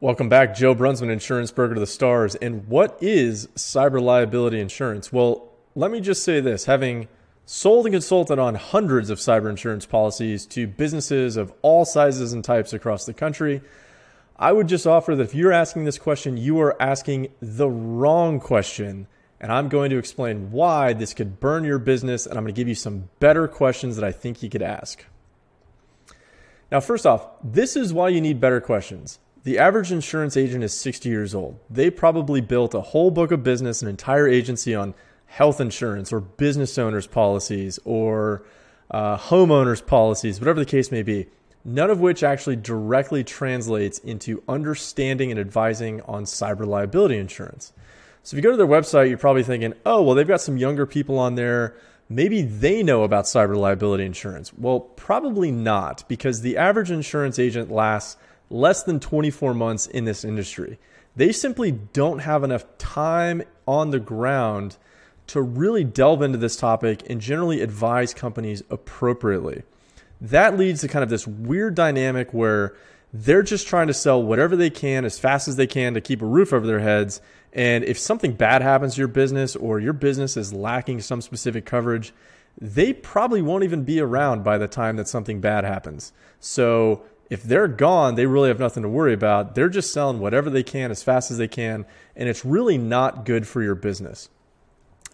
Welcome back, Joe Brunsman, insurance broker to the stars. And what is cyber liability insurance? Well, let me just say this having sold and consulted on hundreds of cyber insurance policies to businesses of all sizes and types across the country, I would just offer that if you're asking this question, you are asking the wrong question. And I'm going to explain why this could burn your business. And I'm going to give you some better questions that I think you could ask. Now, first off, this is why you need better questions. The average insurance agent is 60 years old. They probably built a whole book of business, an entire agency on health insurance or business owners' policies or uh, homeowners' policies, whatever the case may be, none of which actually directly translates into understanding and advising on cyber liability insurance. So if you go to their website, you're probably thinking, oh, well, they've got some younger people on there. Maybe they know about cyber liability insurance. Well, probably not, because the average insurance agent lasts less than 24 months in this industry. They simply don't have enough time on the ground to really delve into this topic and generally advise companies appropriately. That leads to kind of this weird dynamic where they're just trying to sell whatever they can as fast as they can to keep a roof over their heads. And if something bad happens to your business or your business is lacking some specific coverage, they probably won't even be around by the time that something bad happens. So if they're gone, they really have nothing to worry about. They're just selling whatever they can as fast as they can, and it's really not good for your business.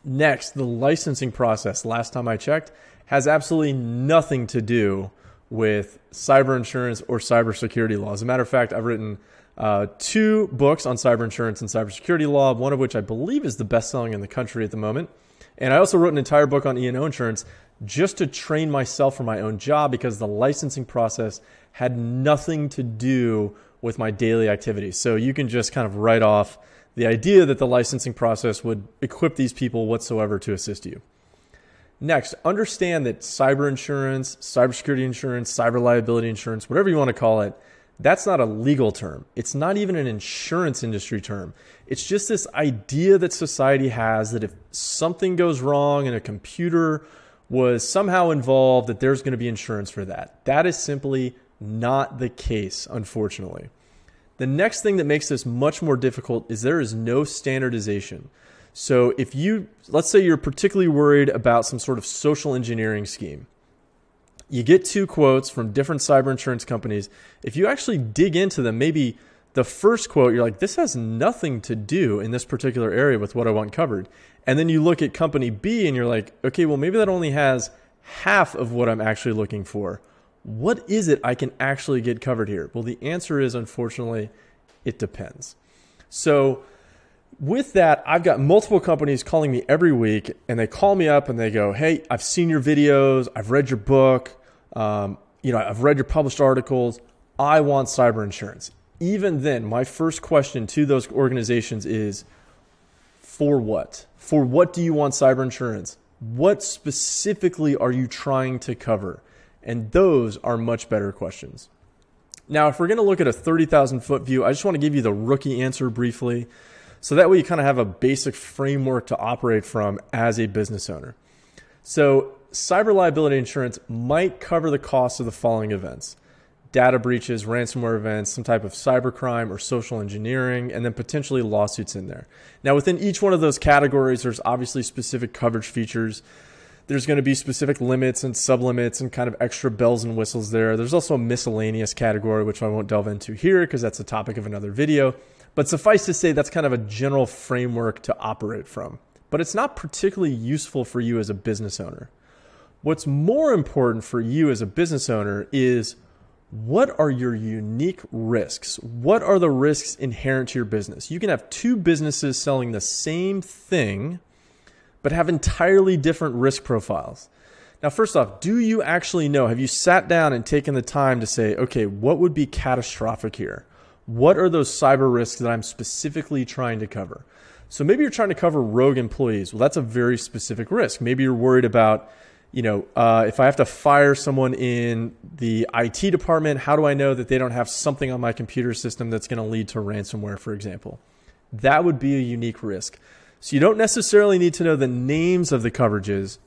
Next, the licensing process, last time I checked, has absolutely nothing to do with cyber insurance or cybersecurity law. As a matter of fact, I've written uh, two books on cyber insurance and cybersecurity law, one of which I believe is the best selling in the country at the moment. And I also wrote an entire book on E&O insurance just to train myself for my own job because the licensing process had nothing to do with my daily activities. So you can just kind of write off the idea that the licensing process would equip these people whatsoever to assist you. Next, understand that cyber insurance, cybersecurity insurance, cyber liability insurance, whatever you want to call it, that's not a legal term. It's not even an insurance industry term. It's just this idea that society has that if something goes wrong in a computer was somehow involved, that there's going to be insurance for that. That is simply not the case, unfortunately. The next thing that makes this much more difficult is there is no standardization. So if you, let's say you're particularly worried about some sort of social engineering scheme, you get two quotes from different cyber insurance companies. If you actually dig into them, maybe the first quote, you're like, this has nothing to do in this particular area with what I want covered. And then you look at company B and you're like, okay, well, maybe that only has half of what I'm actually looking for what is it I can actually get covered here? Well, the answer is unfortunately, it depends. So, with that, I've got multiple companies calling me every week, and they call me up and they go, "Hey, I've seen your videos, I've read your book, um, you know, I've read your published articles. I want cyber insurance." Even then, my first question to those organizations is, "For what? For what do you want cyber insurance? What specifically are you trying to cover?" And those are much better questions. Now, if we're going to look at a 30,000 foot view, I just want to give you the rookie answer briefly. So that way you kind of have a basic framework to operate from as a business owner. So, cyber liability insurance might cover the cost of the following events data breaches, ransomware events, some type of cybercrime or social engineering, and then potentially lawsuits in there. Now, within each one of those categories, there's obviously specific coverage features there's going to be specific limits and sublimits and kind of extra bells and whistles there. There's also a miscellaneous category, which I won't delve into here because that's the topic of another video. But suffice to say, that's kind of a general framework to operate from. But it's not particularly useful for you as a business owner. What's more important for you as a business owner is what are your unique risks? What are the risks inherent to your business? You can have two businesses selling the same thing but have entirely different risk profiles. Now, first off, do you actually know? Have you sat down and taken the time to say, okay, what would be catastrophic here? What are those cyber risks that I'm specifically trying to cover? So maybe you're trying to cover rogue employees. Well, that's a very specific risk. Maybe you're worried about, you know, uh, if I have to fire someone in the IT department, how do I know that they don't have something on my computer system that's going to lead to ransomware, for example? That would be a unique risk. So you don't necessarily need to know the names of the coverages,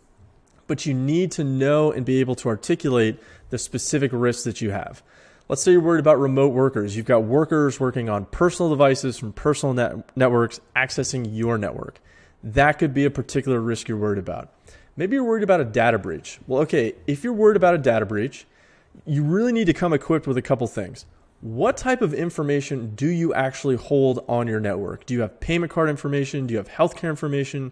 but you need to know and be able to articulate the specific risks that you have. Let's say you're worried about remote workers. You've got workers working on personal devices from personal net- networks accessing your network. That could be a particular risk you're worried about. Maybe you're worried about a data breach. Well, okay, if you're worried about a data breach, you really need to come equipped with a couple things. What type of information do you actually hold on your network? Do you have payment card information? Do you have healthcare information?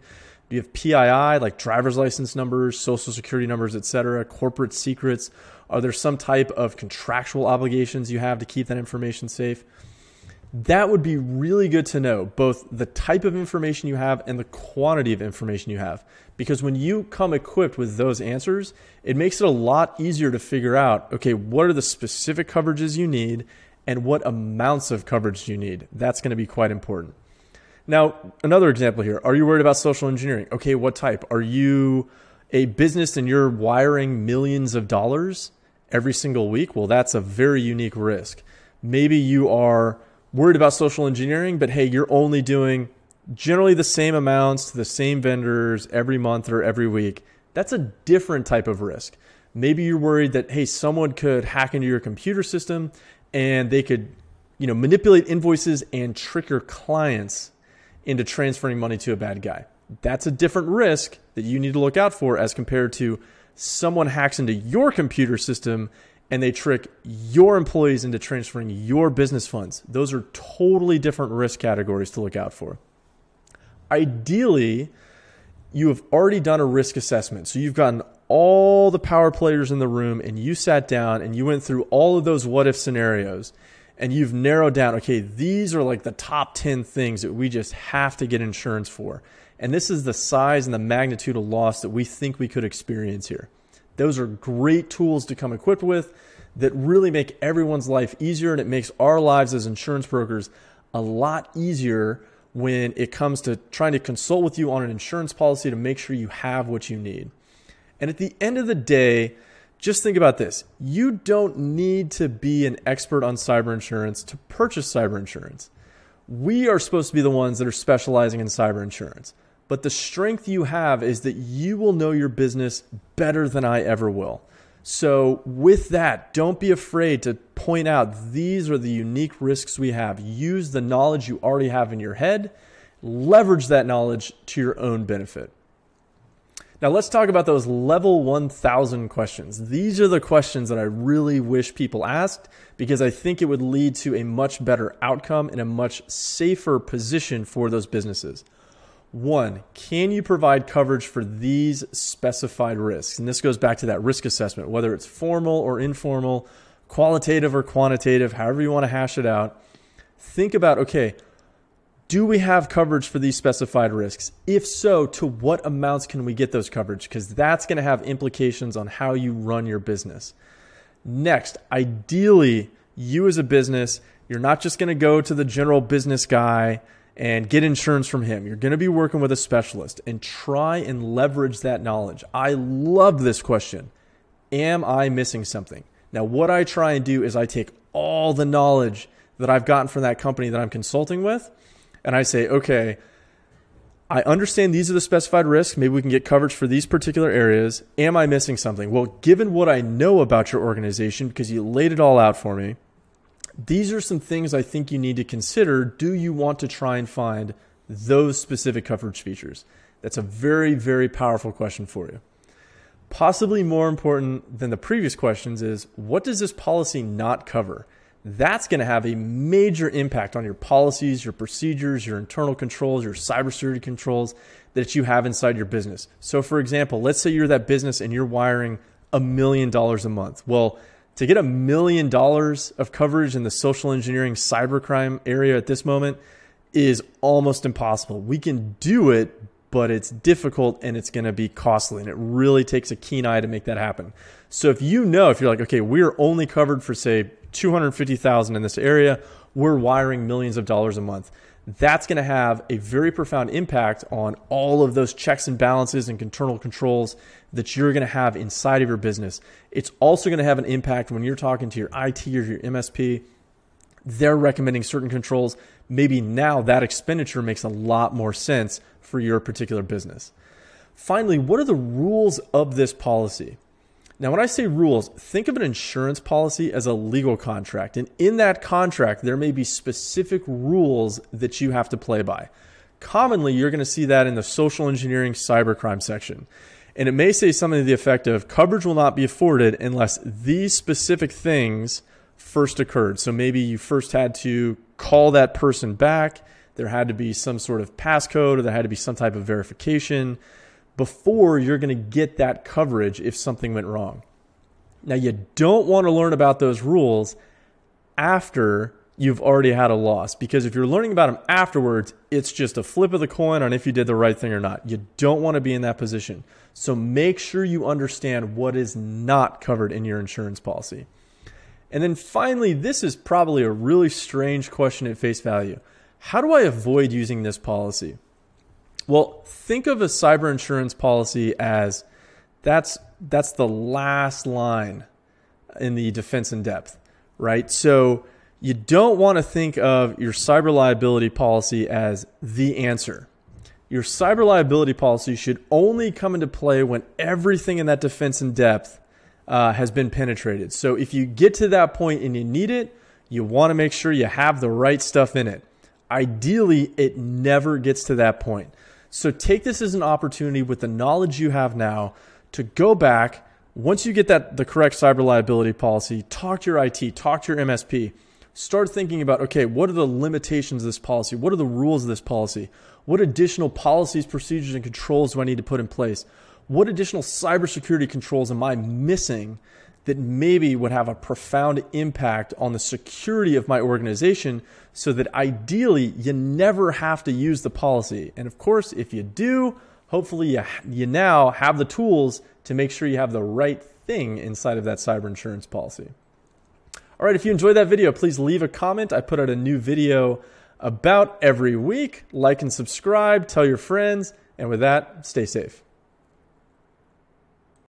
Do you have PII like driver's license numbers, social security numbers, etc., corporate secrets? Are there some type of contractual obligations you have to keep that information safe? That would be really good to know, both the type of information you have and the quantity of information you have. Because when you come equipped with those answers, it makes it a lot easier to figure out okay, what are the specific coverages you need and what amounts of coverage you need? That's going to be quite important. Now, another example here are you worried about social engineering? Okay, what type? Are you a business and you're wiring millions of dollars every single week? Well, that's a very unique risk. Maybe you are worried about social engineering, but hey, you're only doing generally the same amounts to the same vendors every month or every week. That's a different type of risk. Maybe you're worried that hey, someone could hack into your computer system and they could, you know, manipulate invoices and trick your clients into transferring money to a bad guy. That's a different risk that you need to look out for as compared to someone hacks into your computer system and they trick your employees into transferring your business funds. Those are totally different risk categories to look out for. Ideally, you have already done a risk assessment. So you've gotten all the power players in the room and you sat down and you went through all of those what if scenarios and you've narrowed down, okay, these are like the top 10 things that we just have to get insurance for. And this is the size and the magnitude of loss that we think we could experience here. Those are great tools to come equipped with that really make everyone's life easier and it makes our lives as insurance brokers a lot easier when it comes to trying to consult with you on an insurance policy to make sure you have what you need. And at the end of the day, just think about this. You don't need to be an expert on cyber insurance to purchase cyber insurance. We are supposed to be the ones that are specializing in cyber insurance. But the strength you have is that you will know your business better than I ever will. So, with that, don't be afraid to point out these are the unique risks we have. Use the knowledge you already have in your head, leverage that knowledge to your own benefit. Now, let's talk about those level 1000 questions. These are the questions that I really wish people asked because I think it would lead to a much better outcome and a much safer position for those businesses. One, can you provide coverage for these specified risks? And this goes back to that risk assessment, whether it's formal or informal, qualitative or quantitative, however you want to hash it out. Think about okay, do we have coverage for these specified risks? If so, to what amounts can we get those coverage? Because that's going to have implications on how you run your business. Next, ideally, you as a business, you're not just going to go to the general business guy and get insurance from him. You're going to be working with a specialist and try and leverage that knowledge. I love this question. Am I missing something? Now, what I try and do is I take all the knowledge that I've gotten from that company that I'm consulting with and I say, okay, I understand these are the specified risks. Maybe we can get coverage for these particular areas. Am I missing something? Well, given what I know about your organization, because you laid it all out for me, these are some things I think you need to consider. Do you want to try and find those specific coverage features? That's a very, very powerful question for you. Possibly more important than the previous questions is what does this policy not cover? That's going to have a major impact on your policies, your procedures, your internal controls, your cybersecurity controls that you have inside your business. So, for example, let's say you're that business and you're wiring a million dollars a month. Well, to get a million dollars of coverage in the social engineering cybercrime area at this moment is almost impossible. We can do it, but it's difficult and it's going to be costly. And it really takes a keen eye to make that happen. So if you know, if you're like, okay, we're only covered for say 250,000 in this area, we're wiring millions of dollars a month. That's going to have a very profound impact on all of those checks and balances and internal controls that you're going to have inside of your business. It's also going to have an impact when you're talking to your IT or your MSP. They're recommending certain controls. Maybe now that expenditure makes a lot more sense for your particular business. Finally, what are the rules of this policy? Now, when I say rules, think of an insurance policy as a legal contract. And in that contract, there may be specific rules that you have to play by. Commonly, you're going to see that in the social engineering cybercrime section. And it may say something to the effect of coverage will not be afforded unless these specific things first occurred. So maybe you first had to call that person back, there had to be some sort of passcode, or there had to be some type of verification before you're going to get that coverage if something went wrong. Now, you don't want to learn about those rules after you've already had a loss because if you're learning about them afterwards, it's just a flip of the coin on if you did the right thing or not. You don't want to be in that position. So make sure you understand what is not covered in your insurance policy. And then finally, this is probably a really strange question at face value. How do I avoid using this policy? Well, think of a cyber insurance policy as that's that's the last line in the defense in depth, right? So you don't want to think of your cyber liability policy as the answer. Your cyber liability policy should only come into play when everything in that defense in depth uh, has been penetrated. So if you get to that point and you need it, you want to make sure you have the right stuff in it. Ideally, it never gets to that point. So take this as an opportunity with the knowledge you have now to go back. Once you get that the correct cyber liability policy, talk to your IT, talk to your MSP. Start thinking about okay, what are the limitations of this policy? What are the rules of this policy? What additional policies, procedures, and controls do I need to put in place? What additional cybersecurity controls am I missing that maybe would have a profound impact on the security of my organization so that ideally you never have to use the policy. And of course, if you do, hopefully you, you now have the tools to make sure you have the right thing inside of that cyber insurance policy. All right, if you enjoyed that video, please leave a comment. I put out a new video about every week. Like and subscribe, tell your friends, and with that, stay safe.